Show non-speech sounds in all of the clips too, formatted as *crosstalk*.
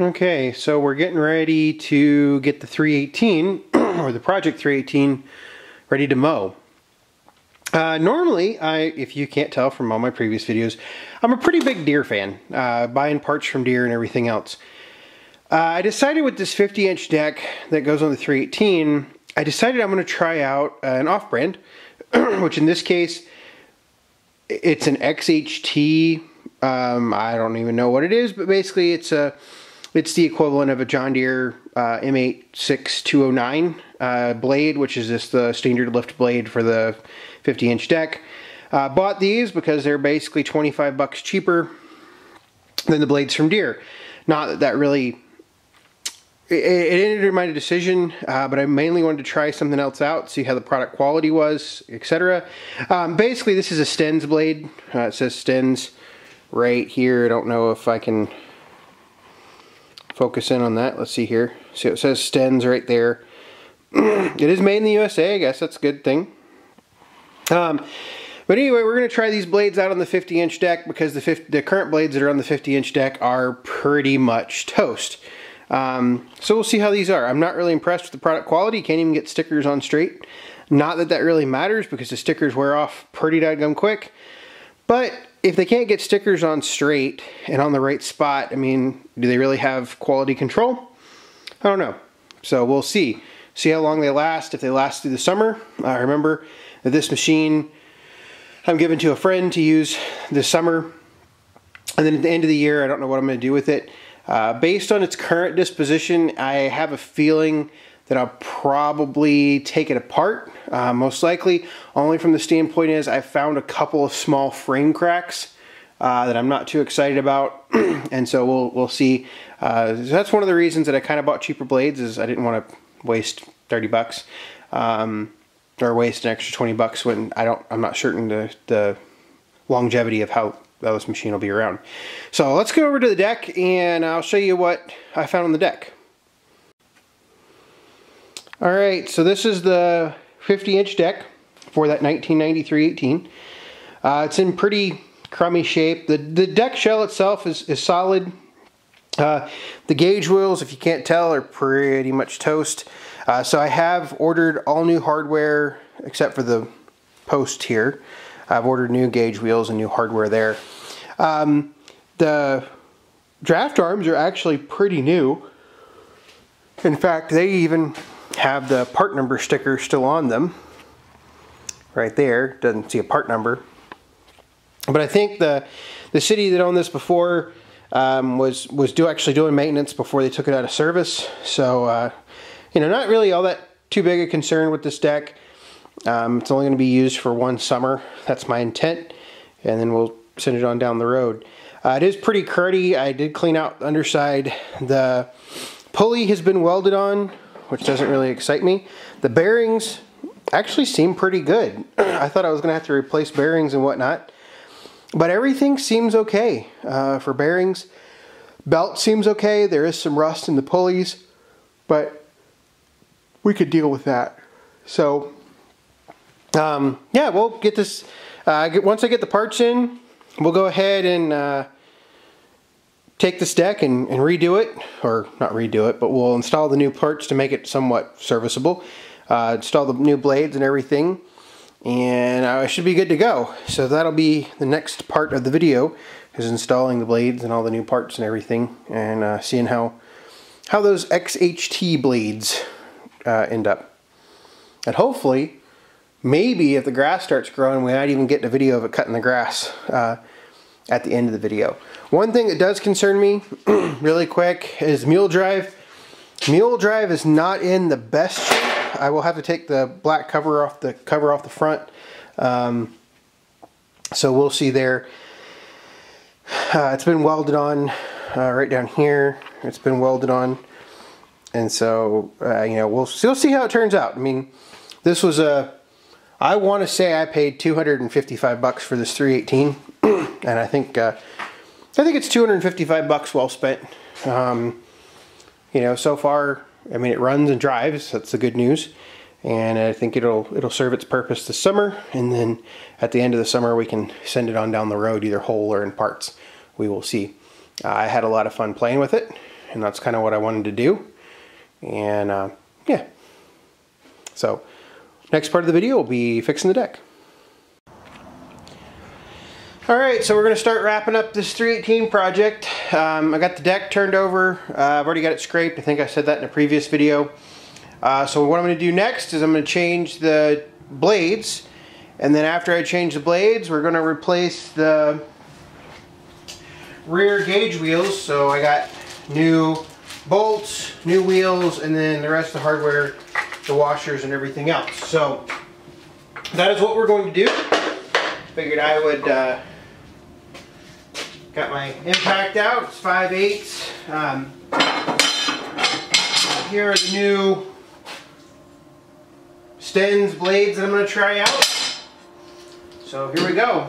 Okay, so we're getting ready to get the 318, *clears throat* or the Project 318, ready to mow. Uh, normally, I, if you can't tell from all my previous videos, I'm a pretty big Deere fan, uh, buying parts from Deere and everything else. Uh, I decided with this 50 inch deck that goes on the 318, I decided I'm going to try out an off-brand, *clears throat* which in this case, it's an XHT, um, I don't even know what it is, but basically it's a it's the equivalent of a John Deere uh, M86209 uh, blade, which is just the standard lift blade for the 50 inch deck. Uh, bought these because they're basically 25 bucks cheaper than the blades from Deere. Not that that really it, entered my decision, uh, but I mainly wanted to try something else out, see how the product quality was, etc. Um, basically, this is a Stens blade. Uh, it says Stens right here. I don't know if I can focus in on that. Let's see here. See, it says Stens right there. *clears throat* it is made in the USA. I guess that's a good thing. Um, but anyway, we're going to try these blades out on the 50 inch deck because the, 50, the current blades that are on the 50 inch deck are pretty much toast. Um, so we'll see how these are. I'm not really impressed with the product quality. Can't even get stickers on straight. Not that that really matters because the stickers wear off pretty daggum quick. But if they can't get stickers on straight and on the right spot, I mean, do they really have quality control? I don't know. So we'll see. See how long they last, if they last through the summer. I uh, remember that this machine I'm given to a friend to use this summer. And then at the end of the year, I don't know what I'm going to do with it. Uh, based on its current disposition, I have a feeling that I'll probably take it apart, uh, most likely, only from the standpoint is I found a couple of small frame cracks uh, that I'm not too excited about, *clears throat* and so we'll we'll see. Uh, that's one of the reasons that I kind of bought cheaper blades is I didn't want to waste 30 bucks um, or waste an extra 20 bucks when I don't I'm not certain the the longevity of how this machine will be around. So let's go over to the deck and I'll show you what I found on the deck. All right, so this is the 50 inch deck for that 1993-18. Uh, it's in pretty crummy shape. The, the deck shell itself is, is solid. Uh, the gauge wheels, if you can't tell, are pretty much toast. Uh, so I have ordered all new hardware except for the post here. I've ordered new gauge wheels and new hardware there. Um, the draft arms are actually pretty new. In fact, they even have the part number sticker still on them. Right there, doesn't see a part number. But I think the the city that owned this before um, was was do actually doing maintenance before they took it out of service. So uh, you know, not really all that too big a concern with this deck. Um, it's only going to be used for one summer. That's my intent, and then we'll send it on down the road. Uh, it is pretty cruddy. I did clean out the underside. The pulley has been welded on which doesn't really excite me. The bearings actually seem pretty good. *clears throat* I thought I was going to have to replace bearings and whatnot. But everything seems okay uh, for bearings. Belt seems okay. There is some rust in the pulleys, but we could deal with that. So, um, yeah, we'll get this. Uh, once I get the parts in, we'll go ahead and uh, take this deck and, and, redo it, or not redo it, but we'll install the new parts to make it somewhat serviceable. Uh, install the new blades and everything, and I should be good to go. So that'll be the next part of the video, is installing the blades and all the new parts and everything, and uh, seeing how how those XHT blades uh, end up. And hopefully, maybe if the grass starts growing, we might even get a video of it cutting the grass uh, at the end of the video. One thing that does concern me *clears throat* really quick is mule drive. Mule drive is not in the best shape. I will have to take the black cover off the cover off the front. Um, so we'll see there. Uh, it's been welded on uh, right down here. It's been welded on. And so, uh, you know, we'll, we'll see how it turns out. I mean, this was a, I want to say I paid 255 bucks for this 318. And I think uh, I think it's 255 bucks well spent. Um, you know, so far, I mean, it runs and drives. That's the good news, and I think it'll it'll serve its purpose this summer. And then at the end of the summer, we can send it on down the road, either whole or in parts. We will see. Uh, I had a lot of fun playing with it, and that's kind of what I wanted to do. And uh, yeah. So next part of the video will be fixing the deck. Alright, so we're going to start wrapping up this 318 project. Um, I got the deck turned over. Uh, I've already got it scraped. I think I said that in a previous video. Uh, so what I'm going to do next is I'm going to change the blades. And then after I change the blades, we're going to replace the rear gauge wheels. So I got new bolts, new wheels, and then the rest of the hardware, the washers and everything else. So that is what we're going to do. Figured I would uh, got my impact out. It's 5 8 um, Here are the new Stens blades that I'm going to try out. So here we go.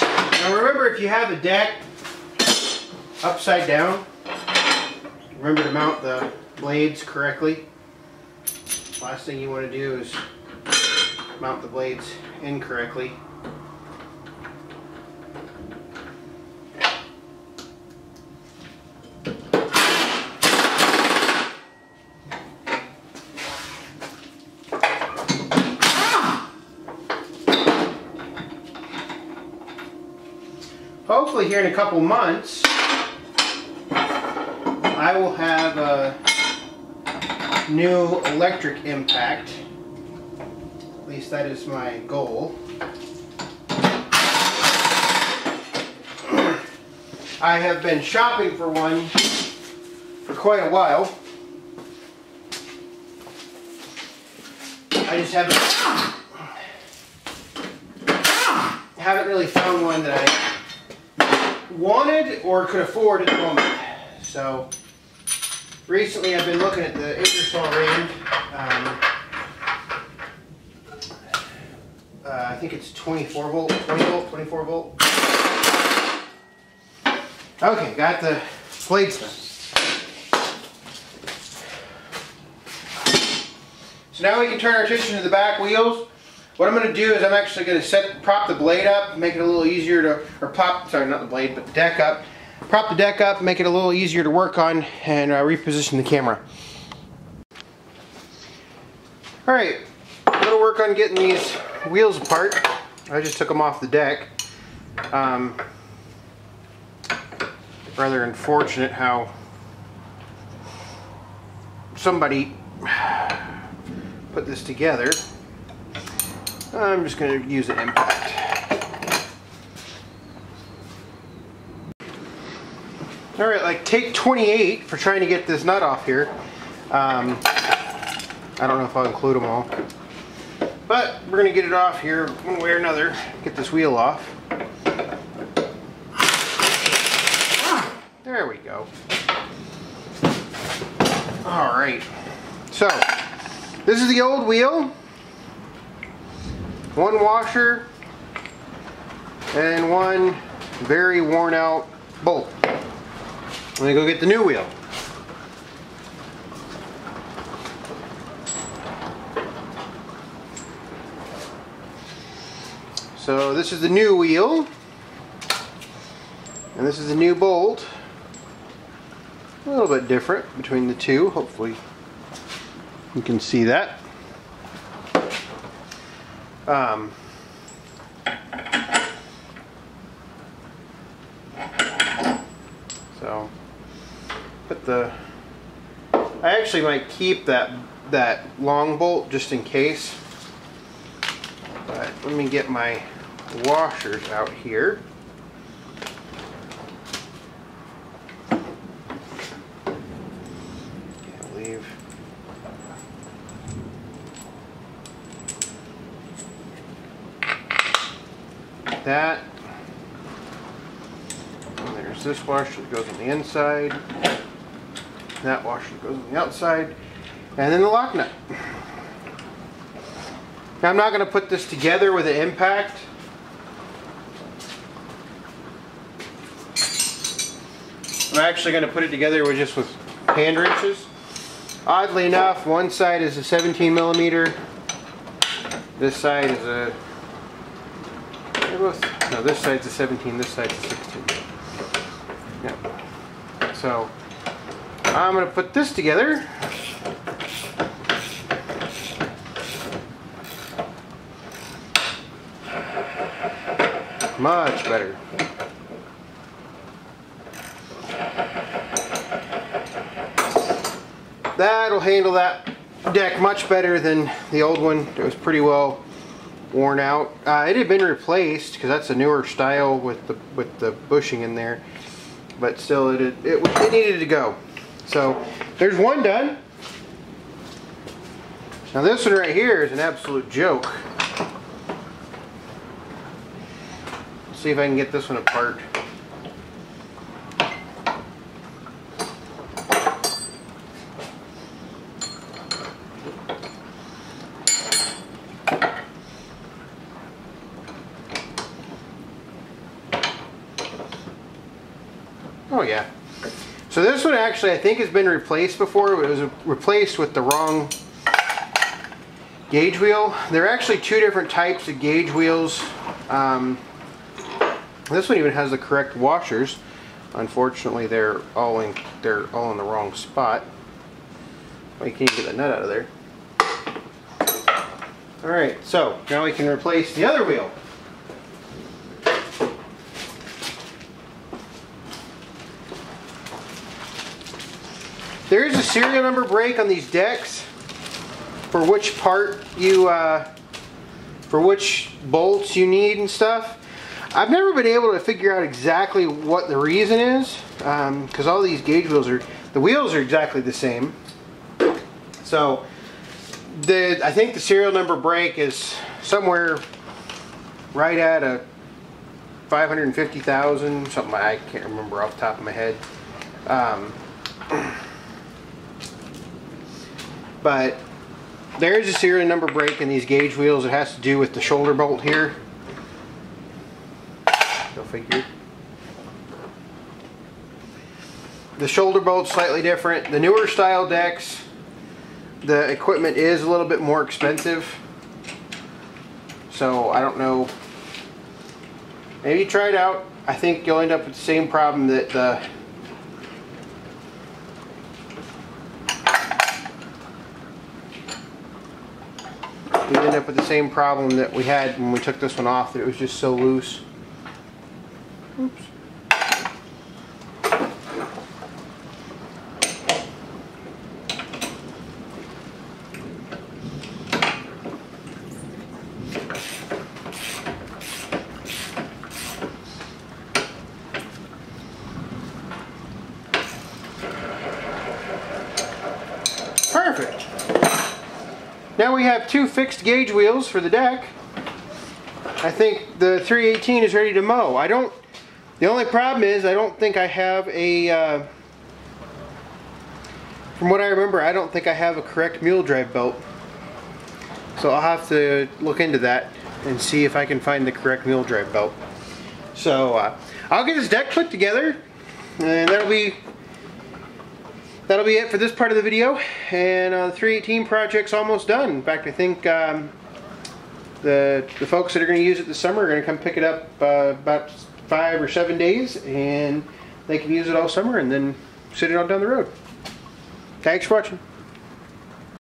Now remember if you have a deck upside down, remember to mount the blades correctly. Last thing you want to do is mount the blades incorrectly. Hopefully here in a couple months, I will have a new electric impact. At least that is my goal. *clears throat* I have been shopping for one for quite a while. I just haven't *clears throat* haven't really found one that I wanted or could afford at the moment. So recently I've been looking at the Ingersoll Rand. Um, uh, I think it's 24 volt, 20 volt, 24 volt. Okay, got the blades done. So now we can turn our attention to the back wheels. What I'm going to do is I'm actually going to set prop the blade up, make it a little easier to, or prop, sorry, not the blade, but the deck up. Prop the deck up, make it a little easier to work on, and uh, reposition the camera. Alright, I'm going to work on getting these wheels apart. I just took them off the deck. Um, rather unfortunate how somebody *sighs* put this together. I'm just going to use the impact. Alright, like take 28 for trying to get this nut off here. Um, I don't know if I'll include them all. But we're going to get it off here one way or another. Get this wheel off. There we go. Alright. So, this is the old wheel one washer and one very worn out bolt. Let me go get the new wheel. So this is the new wheel and this is the new bolt. A little bit different between the two, hopefully you can see that. Um, so, put the. I actually might keep that that long bolt just in case. But let me get my washers out here. That. And there's this washer that goes on the inside. That washer that goes on the outside. And then the lock nut. Now I'm not going to put this together with an impact. I'm actually going to put it together with just with hand wrenches. Oddly enough, one side is a 17 millimeter. This side is a they're no, this side's a 17, this side's a 16. Yeah. So I'm going to put this together. Much better. That'll handle that deck much better than the old one. It was pretty well worn out. Uh, it had been replaced because that's a newer style with the with the bushing in there, but still it, it it needed to go. So there's one done. Now this one right here is an absolute joke. see if I can get this one apart. Yeah. So this one actually I think has been replaced before. It was replaced with the wrong gauge wheel. There are actually two different types of gauge wheels. Um, this one even has the correct washers. Unfortunately, they're all in they're all in the wrong spot. Well, you can't get the nut out of there. All right, so now we can replace the other wheel. There is a serial number break on these decks for which part you, uh, for which bolts you need and stuff. I've never been able to figure out exactly what the reason is because um, all these gauge wheels are, the wheels are exactly the same. So the I think the serial number break is somewhere right at a 550,000, something I can't remember off the top of my head. Um, but there is a serial number break in these gauge wheels. It has to do with the shoulder bolt here. Go figure. The shoulder bolt's slightly different. The newer style decks, the equipment is a little bit more expensive. So I don't know. Maybe try it out. I think you'll end up with the same problem that the we end up with the same problem that we had when we took this one off that it was just so loose. Oops. Now we have two fixed gauge wheels for the deck. I think the 318 is ready to mow. I don't, the only problem is I don't think I have a, uh, from what I remember, I don't think I have a correct mule drive belt. So I'll have to look into that and see if I can find the correct mule drive belt. So uh, I'll get this deck put together and that'll be that'll be it for this part of the video. And uh, the 318 project's almost done. In fact, I think um, the, the folks that are going to use it this summer are going to come pick it up uh, about five or seven days and they can use it all summer and then sit it on down the road. Thanks for watching.